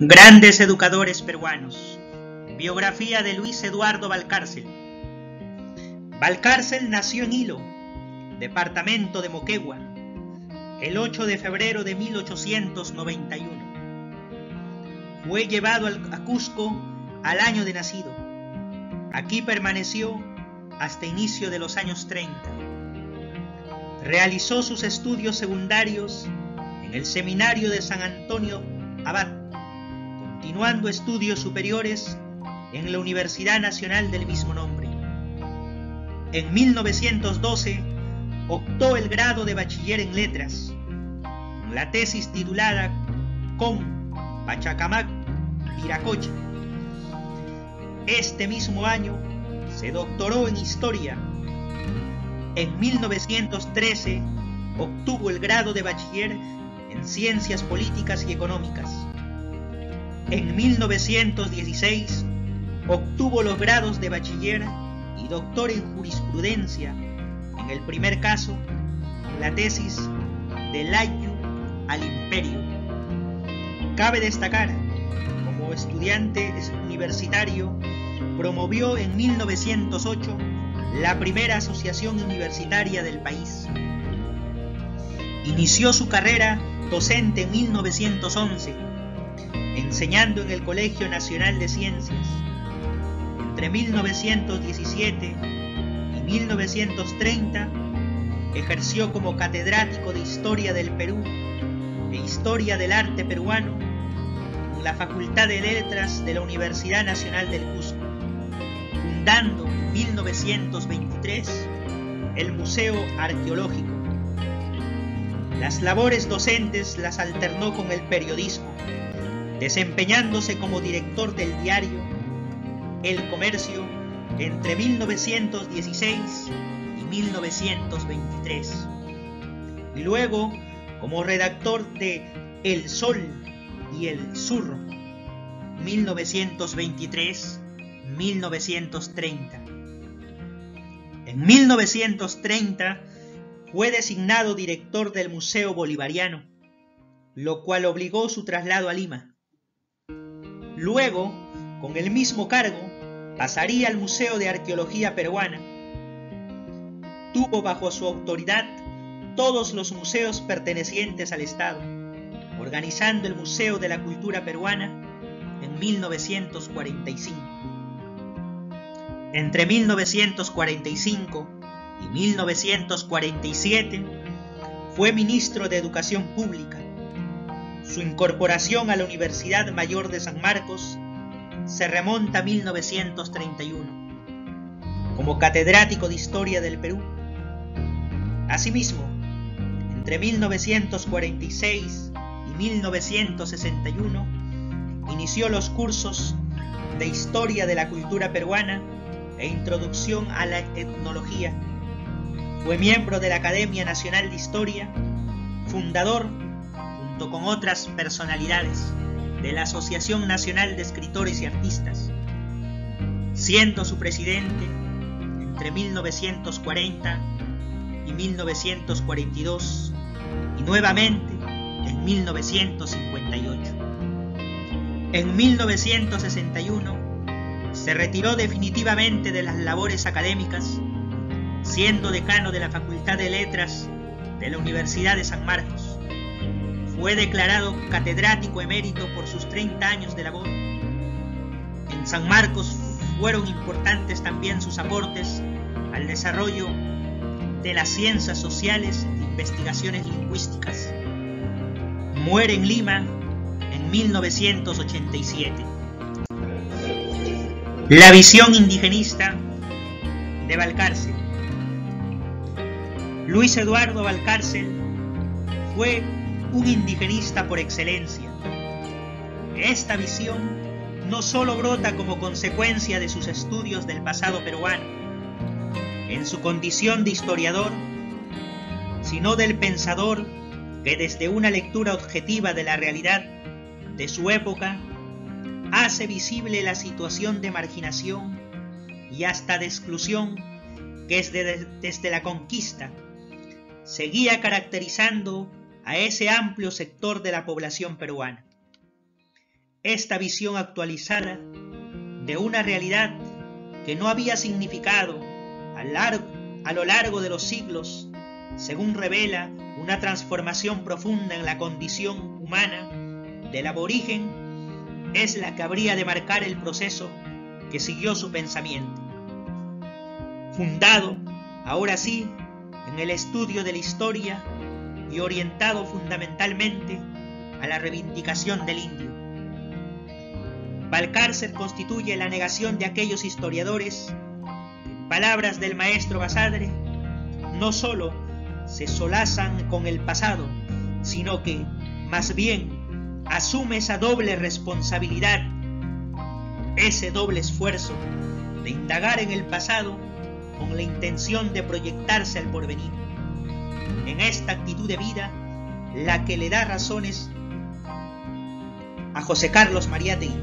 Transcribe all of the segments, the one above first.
Grandes educadores peruanos. Biografía de Luis Eduardo Valcárcel. Valcárcel nació en Hilo, departamento de Moquegua, el 8 de febrero de 1891. Fue llevado a Cusco al año de nacido. Aquí permaneció hasta inicio de los años 30. Realizó sus estudios secundarios en el Seminario de San Antonio Abad, continuando estudios superiores en la Universidad Nacional del mismo nombre. En 1912 optó el grado de bachiller en letras, con la tesis titulada Con Pachacamac Viracocha. Este mismo año se doctoró en historia. En 1913 obtuvo el grado de bachiller en ciencias políticas y económicas. En 1916 obtuvo los grados de bachiller y doctor en jurisprudencia, en el primer caso, la tesis del año al imperio. Cabe destacar, como estudiante universitario, promovió en 1908 la primera asociación universitaria del país. Inició su carrera docente en 1911, enseñando en el Colegio Nacional de Ciencias. Entre 1917 y 1930 ejerció como catedrático de Historia del Perú e Historia del Arte Peruano en la Facultad de Letras de la Universidad Nacional del Cusco fundando en 1923 el Museo Arqueológico. Las labores docentes las alternó con el periodismo, desempeñándose como director del diario El Comercio entre 1916 y 1923. Y luego como redactor de El Sol y El Sur 1923 1930. En 1930 fue designado director del Museo Bolivariano, lo cual obligó su traslado a Lima. Luego, con el mismo cargo, pasaría al Museo de Arqueología Peruana. Tuvo bajo su autoridad todos los museos pertenecientes al Estado, organizando el Museo de la Cultura Peruana en 1945. Entre 1945 y 1947 fue ministro de Educación Pública. Su incorporación a la Universidad Mayor de San Marcos se remonta a 1931 como catedrático de Historia del Perú. Asimismo, entre 1946 y 1961 inició los cursos de Historia de la Cultura Peruana e Introducción a la Etnología. Fue miembro de la Academia Nacional de Historia, fundador, junto con otras personalidades, de la Asociación Nacional de Escritores y Artistas, siendo su presidente entre 1940 y 1942 y nuevamente en 1958. En 1961 se retiró definitivamente de las labores académicas, siendo decano de la Facultad de Letras de la Universidad de San Marcos. Fue declarado catedrático emérito por sus 30 años de labor. En San Marcos fueron importantes también sus aportes al desarrollo de las ciencias sociales e investigaciones lingüísticas. Muere en Lima en 1987. La visión indigenista de Valcárcel. Luis Eduardo Valcárcel fue un indigenista por excelencia. Esta visión no solo brota como consecuencia de sus estudios del pasado peruano, en su condición de historiador, sino del pensador que desde una lectura objetiva de la realidad de su época hace visible la situación de marginación y hasta de exclusión que desde, desde la conquista seguía caracterizando a ese amplio sector de la población peruana. esta visión actualizada de una realidad que no había significado a, largo, lo largo de los siglos, según revela una transformación profunda en la condición humana del aborigen, es la que habría de marcar el proceso que siguió su pensamiento. Fundado, ahora sí, en el estudio de la historia y orientado fundamentalmente a la reivindicación del indio. Balcárcer constituye la negación de aquellos historiadores, en palabras del maestro Basadre, no sólo se solazan con el pasado, sino que, más bien, asume esa doble responsabilidad, ese doble esfuerzo de indagar en el pasado con la intención de proyectarse al porvenir. En esta actitud de vida, la que le da razones a José Carlos Mariátegui,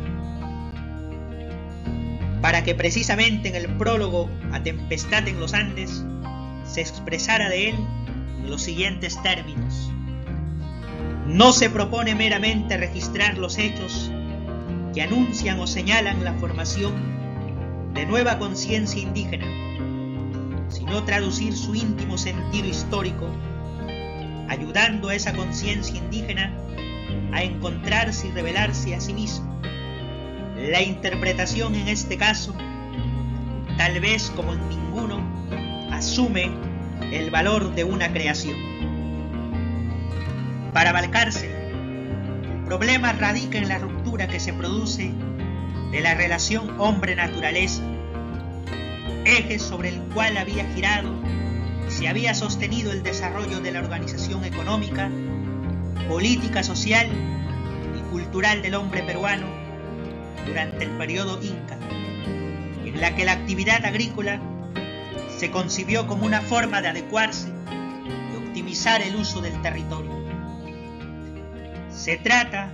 para que precisamente en el prólogo a Tempestad en los Andes se expresara de él en los siguientes términos. No se propone meramente registrar los hechos que anuncian o señalan la formación de nueva conciencia indígena, sino traducir su íntimo sentido histórico, ayudando a esa conciencia indígena a encontrarse y revelarse a sí mismo. La interpretación en este caso, tal vez como en ninguno, asume el valor de una creación. Para Balcarce, el problema radica en la ruptura que se produce de la relación hombre-naturaleza, eje sobre el cual había girado se había sostenido el desarrollo de la organización económica, política social y cultural del hombre peruano durante el periodo inca, en la que la actividad agrícola se concibió como una forma de adecuarse y optimizar el uso del territorio. Se trata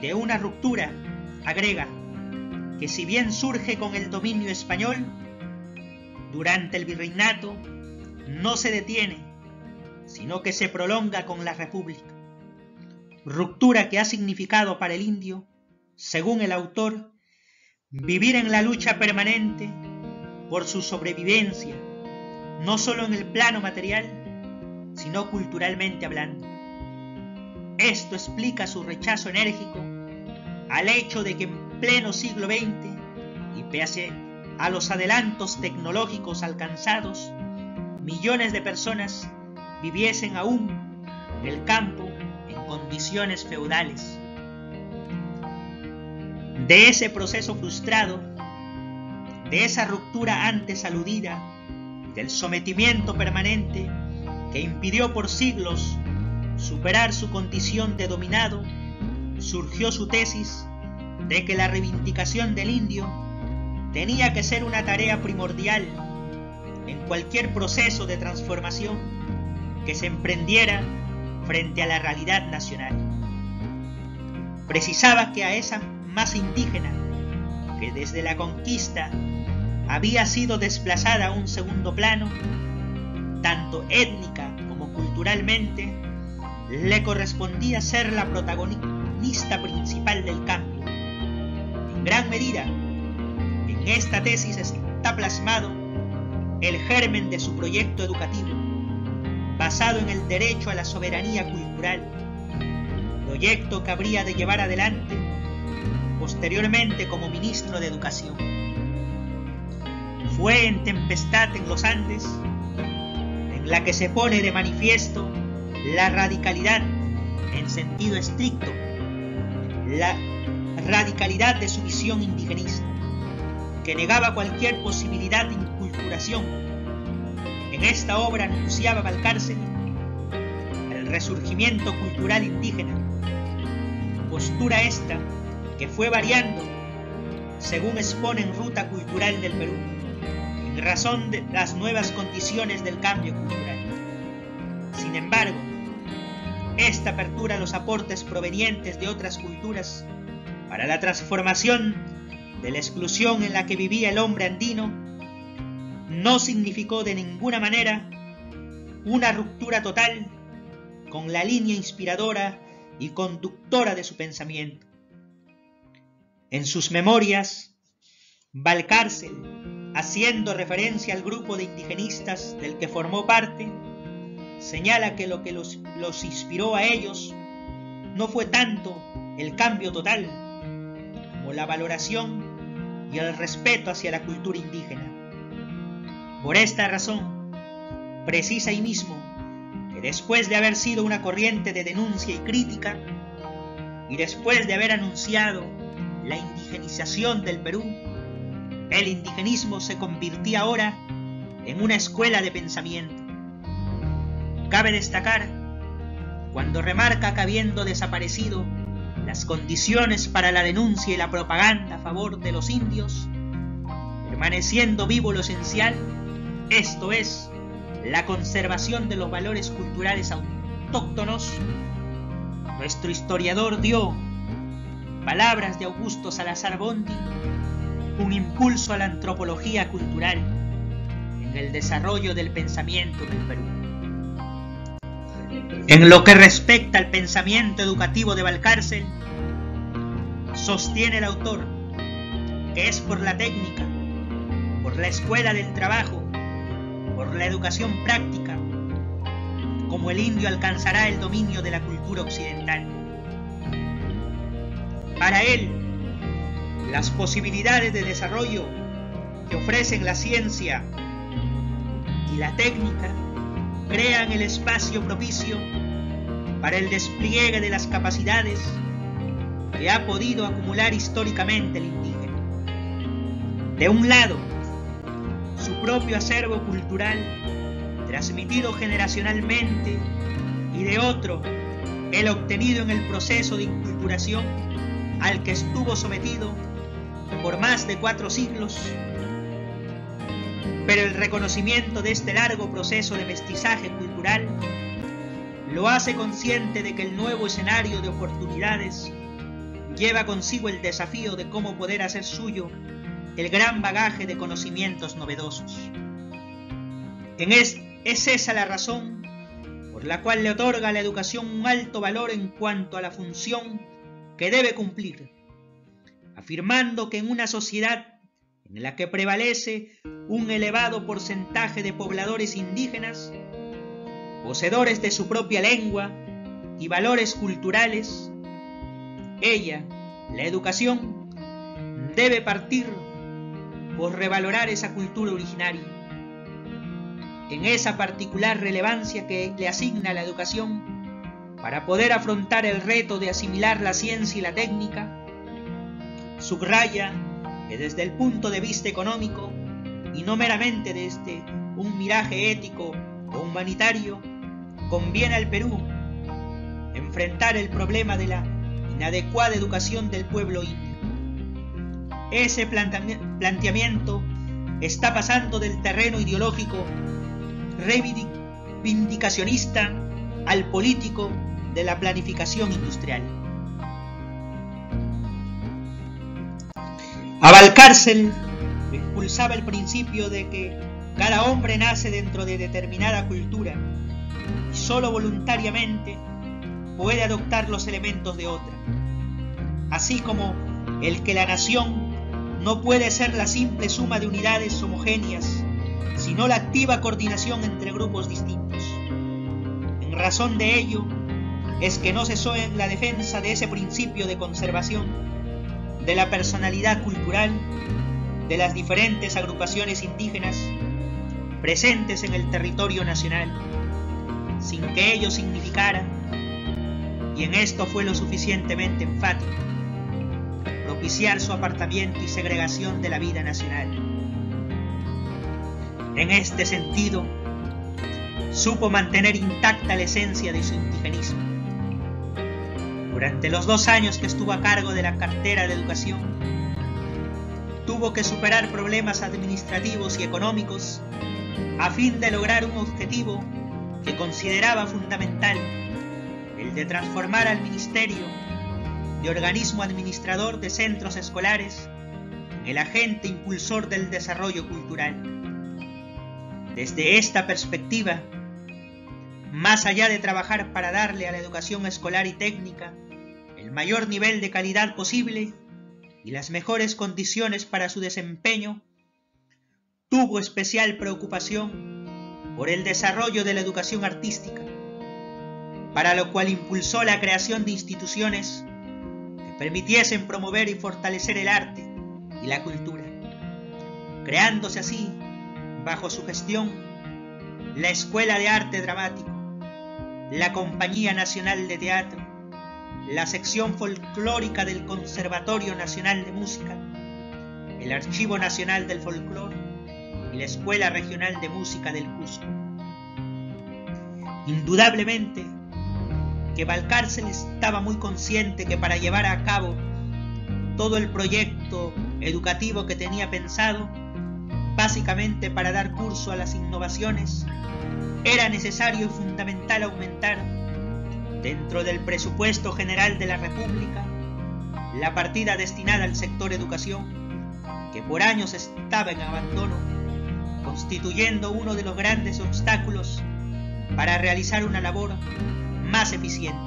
de una ruptura, agrega, que si bien surge con el dominio español, durante el virreinato no se detiene, sino que se prolonga con la República. Ruptura que ha significado para el indio, según el autor, vivir en la lucha permanente por su sobrevivencia, no solo en el plano material, sino culturalmente hablando. Esto explica su rechazo enérgico al hecho de que en pleno siglo XX, y pese a los adelantos tecnológicos alcanzados, millones de personas viviesen aún en el campo en condiciones feudales. De ese proceso frustrado de esa ruptura antes aludida, del sometimiento permanente que impidió por siglos superar su condición de dominado, surgió su tesis de que la reivindicación del indio tenía que ser una tarea primordial en cualquier proceso de transformación que se emprendiera frente a la realidad nacional. Precisaba que a esa masa indígena que desde la conquista había sido desplazada a un segundo plano, tanto étnica como culturalmente, le correspondía ser la protagonista principal del cambio. En gran medida, en esta tesis está plasmado el germen de su proyecto educativo, basado en el derecho a la soberanía cultural, proyecto que habría de llevar adelante posteriormente como ministro de Educación. Fue en Tempestad en los Andes en la que se pone de manifiesto la radicalidad en sentido estricto, la radicalidad de su visión indigenista, que negaba cualquier posibilidad de En esta obra anunciaba Valcárcel el resurgimiento cultural indígena, postura esta que fue variando según expone en Ruta Cultural del Perú en razón de las nuevas condiciones del cambio cultural. Sin embargo, esta apertura a los aportes provenientes de otras culturas para la transformación de la exclusión en la que vivía el hombre andino no significó de ninguna manera una ruptura total con la línea inspiradora y conductora de su pensamiento. En sus memorias, Valcárcel, haciendo referencia al grupo de indigenistas del que formó parte, señala que lo que los, inspiró a ellos no fue tanto el cambio total como la valoración y el respeto hacia la cultura indígena. Por esta razón, precisa ahí mismo que después de haber sido una corriente de denuncia y crítica, y después de haber anunciado la indigenización del Perú, el indigenismo se convirtió ahora en una escuela de pensamiento. Cabe destacar, cuando remarca que habiendo desaparecido las condiciones para la denuncia y la propaganda a favor de los indios, permaneciendo vivo lo esencial, esto es, la conservación de los valores culturales autóctonos, nuestro historiador dio, palabras de Augusto Salazar Bondi, un impulso a la antropología cultural en el desarrollo del pensamiento del Perú. En lo que respecta al pensamiento educativo de Valcárcel, sostiene el autor que es por la técnica, por la escuela del trabajo, por la educación práctica, como el indio alcanzará el dominio de la cultura occidental. Para él, las posibilidades de desarrollo que ofrecen la ciencia y la técnica crean el espacio propicio para el despliegue de las capacidades que ha podido acumular históricamente el indígena. De un lado, propio acervo cultural transmitido generacionalmente y de otro, el obtenido en el proceso de inculturación al que estuvo sometido por más de cuatro siglos. Pero el reconocimiento de este largo proceso de mestizaje cultural lo hace consciente de que el nuevo escenario de oportunidades lleva consigo el desafío de cómo poder hacer suyo el gran bagaje de conocimientos novedosos. En es, es esa la razón por la cual le otorga a la educación un alto valor en cuanto a la función que debe cumplir, afirmando que en una sociedad en la que prevalece un elevado porcentaje de pobladores indígenas, poseedores de su propia lengua y valores culturales, ella, la educación, debe partir por revalorar esa cultura originaria. En esa particular relevancia que le asigna la educación para poder afrontar el reto de asimilar la ciencia y la técnica, subraya que desde el punto de vista económico y no meramente desde un miraje ético o humanitario, conviene al Perú enfrentar el problema de la inadecuada educación del pueblo indio. Ese planteamiento está pasando del terreno ideológico reivindicacionista al político de la planificación industrial. A Valcárcel lo impulsaba el principio de que cada hombre nace dentro de determinada cultura y solo voluntariamente puede adoptar los elementos de otra, así como el que la nación no puede ser la simple suma de unidades homogéneas, sino la activa coordinación entre grupos distintos. En razón de ello, es que no cesó en la defensa de ese principio de conservación de la personalidad cultural de las diferentes agrupaciones indígenas presentes en el territorio nacional, sin que ello significara, y en esto fue lo suficientemente enfático, su apartamiento y segregación de la vida nacional. En este sentido, supo mantener intacta la esencia de su indigenismo. Durante los dos años que estuvo a cargo de la cartera de educación, tuvo que superar problemas administrativos y económicos a fin de lograr un objetivo que consideraba fundamental, el de transformar al ministerio de organismo administrador de centros escolares, el agente impulsor del desarrollo cultural. Desde esta perspectiva, más allá de trabajar para darle a la educación escolar y técnica el mayor nivel de calidad posible, y las mejores condiciones para su desempeño, tuvo especial preocupación por el desarrollo de la educación artística, para lo cual impulsó la creación de instituciones permitiesen promover y fortalecer el arte y la cultura, creándose así, bajo su gestión, la Escuela de Arte Dramático, la Compañía Nacional de Teatro, la sección folclórica del Conservatorio Nacional de Música, el Archivo Nacional del Folclore y la Escuela Regional de Música del Cusco. Indudablemente que Valcárcel estaba muy consciente que para llevar a cabo todo el proyecto educativo que tenía pensado, básicamente para dar curso a las innovaciones, era necesario y fundamental aumentar, dentro del presupuesto general de la República, la partida destinada al sector educación, que por años estaba en abandono, constituyendo uno de los grandes obstáculos para realizar una labor más eficiente.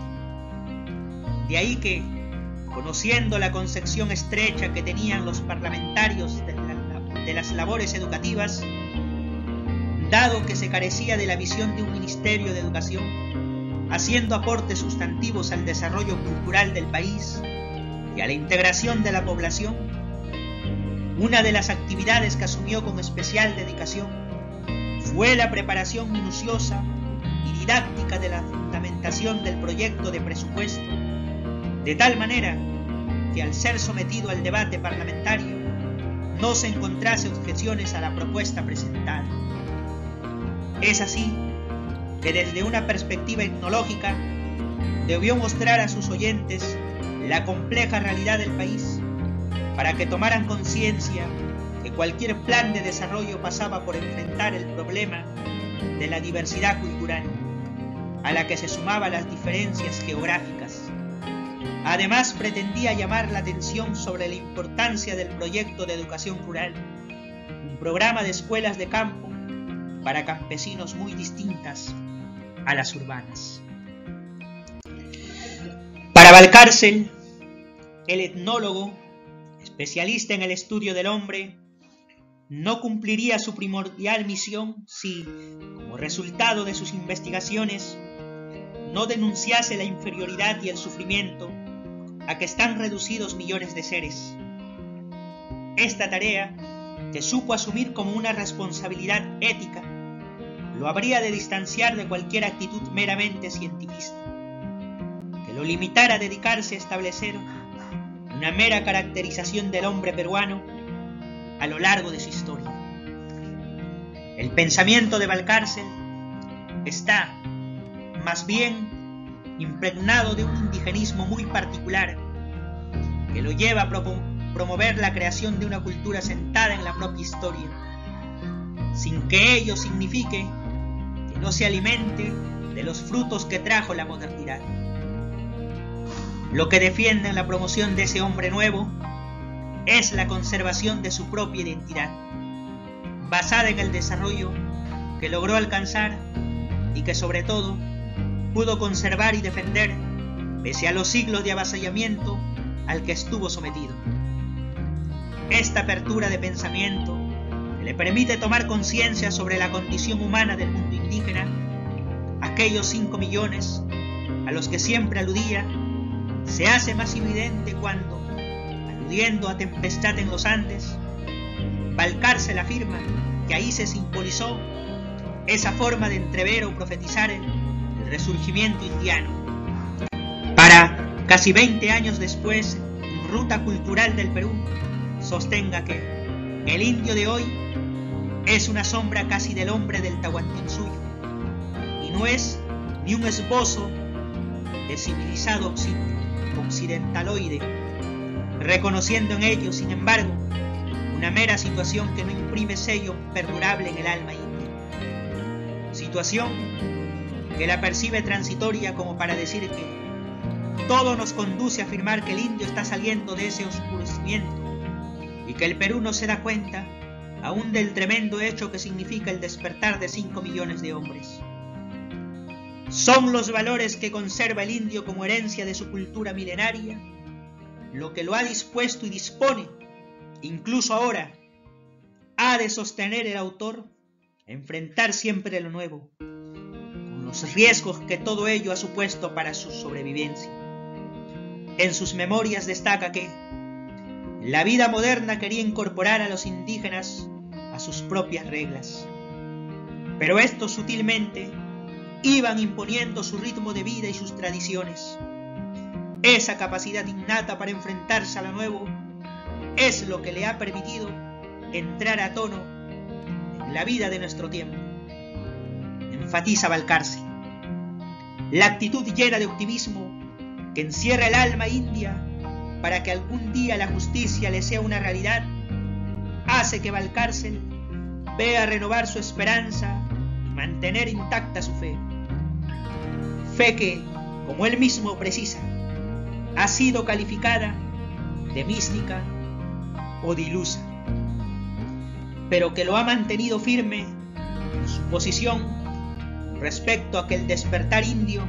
De ahí que, conociendo la concepción estrecha que tenían los parlamentarios de, de las labores educativas, dado que se carecía de la visión de un Ministerio de Educación, haciendo aportes sustantivos al desarrollo cultural del país y a la integración de la población, una de las actividades que asumió con especial dedicación fue la preparación minuciosa y didáctica de la del proyecto de presupuesto, de tal manera que al ser sometido al debate parlamentario no se encontrase objeciones a la propuesta presentada. Es así que desde una perspectiva etnológica debió mostrar a sus oyentes la compleja realidad del país para que tomaran conciencia que cualquier plan de desarrollo pasaba por enfrentar el problema de la diversidad cultural, a la que se sumaban las diferencias geográficas. Además pretendía llamar la atención sobre la importancia del proyecto de educación rural, un programa de escuelas de campo para campesinos muy distintas a las urbanas. Para Valcárcel, el etnólogo, especialista en el estudio del hombre, no cumpliría su primordial misión si, como resultado de sus investigaciones, no denunciase la inferioridad y el sufrimiento a que están reducidos millones de seres. Esta tarea, que supo asumir como una responsabilidad ética, lo habría de distanciar de cualquier actitud meramente científica, que lo limitara a dedicarse a establecer una mera caracterización del hombre peruano a lo largo de su historia. El pensamiento de Valcárcel está, más bien, impregnado de un indigenismo muy particular que lo lleva a promover la creación de una cultura sentada en la propia historia, sin que ello signifique no se alimente de los frutos que trajo la modernidad. Lo que defiende en la promoción de ese hombre nuevo es la conservación de su propia identidad, basada en el desarrollo que logró alcanzar y que sobre todo pudo conservar y defender pese a los siglos de avasallamiento al que estuvo sometido. Esta apertura de pensamiento le permite tomar conciencia sobre la condición humana del mundo indígena, aquellos 5 millones a los que siempre aludía, se hace más evidente cuando, aludiendo a tempestad en los Andes, Balcarcel afirma que ahí se simbolizó esa forma de entrever o profetizar el resurgimiento indiano. Para casi 20 años después, Ruta Cultural del Perú sostenga que el indio de hoy es una sombra casi del hombre del Tahuantinsuyo y no es ni un esbozo de civilizado occidentaloide, reconociendo en ello, sin embargo, una mera situación que no imprime sello perdurable en el alma india. Situación que la percibe transitoria como para decir que todo nos conduce a afirmar que el indio está saliendo de ese oscurecimiento y que el Perú no se da cuenta aún del tremendo hecho que significa el despertar de 5 millones de hombres. Son los valores que conserva el indio como herencia de su cultura milenaria lo que lo ha dispuesto y dispone, incluso ahora, ha de sostener el autor, enfrentar siempre lo nuevo, los riesgos que todo ello ha supuesto para su sobrevivencia. En sus memorias destaca que la vida moderna quería incorporar a los indígenas a sus propias reglas, pero estos sutilmente iban imponiendo su ritmo de vida y sus tradiciones. Esa capacidad innata para enfrentarse a lo nuevo es lo que le ha permitido entrar a tono en la vida de nuestro tiempo. Enfatiza Balcarce. La actitud llena de optimismo que encierra el alma india para que algún día la justicia le sea una realidad, hace que Valcárcel vea renovar su esperanza y mantener intacta su fe. Fe que, como él mismo precisa, ha sido calificada de mística o de ilusa, pero que lo ha mantenido firme en su posición respecto a que el despertar indio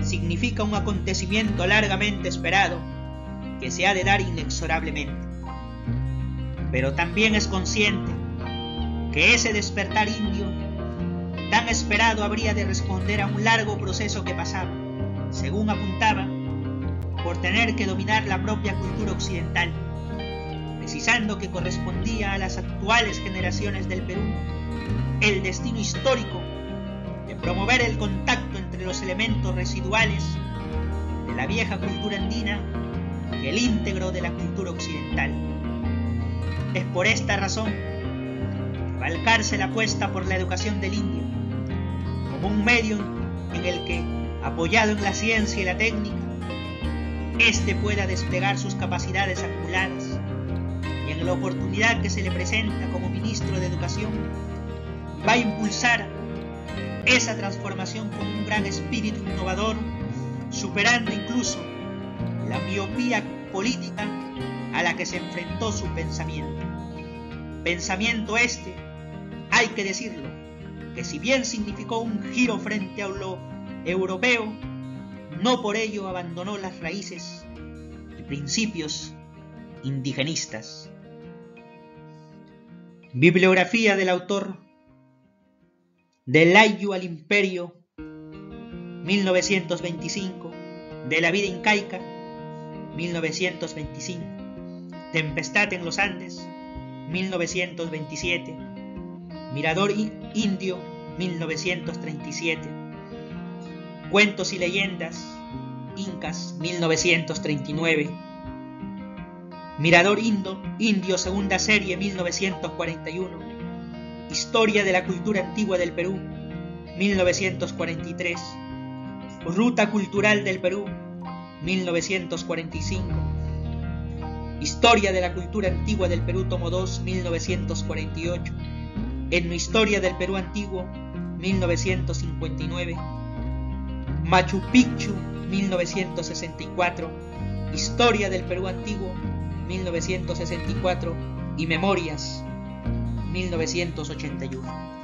significa un acontecimiento largamente esperado que se ha de dar inexorablemente. Pero también es consciente que ese despertar indio tan esperado habría de responder a un largo proceso que pasaba, según apuntaba, por tener que dominar la propia cultura occidental, precisando que correspondía a las actuales generaciones del Perú el destino histórico promover el contacto entre los elementos residuales de la vieja cultura andina y el íntegro de la cultura occidental. Es por esta razón que Valcarce la apuesta por la educación del indio, como un medio en el que, apoyado en la ciencia y la técnica, éste pueda desplegar sus capacidades acumuladas y en la oportunidad que se le presenta como ministro de Educación, va a impulsar esa transformación con un gran espíritu innovador, superando incluso la miopía política a la que se enfrentó su pensamiento. Pensamiento este, hay que decirlo, que si bien significó un giro frente a lo europeo, no por ello abandonó las raíces y principios indigenistas. Bibliografía del autor Del Ayu al Imperio 1925 De la vida incaica 1925 Tempestad en los Andes 1927 Mirador Indio 1937 Cuentos y leyendas Incas 1939 Mirador Indo, Indio Segunda Serie 1941 Historia de la Cultura Antigua del Perú 1943 Ruta Cultural del Perú 1945 Historia de la Cultura Antigua del Perú Tomo 2 1948 Etnohistoria del Perú Antiguo 1959 Machu Picchu 1964 Historia del Perú Antiguo 1964 y Memorias 1981.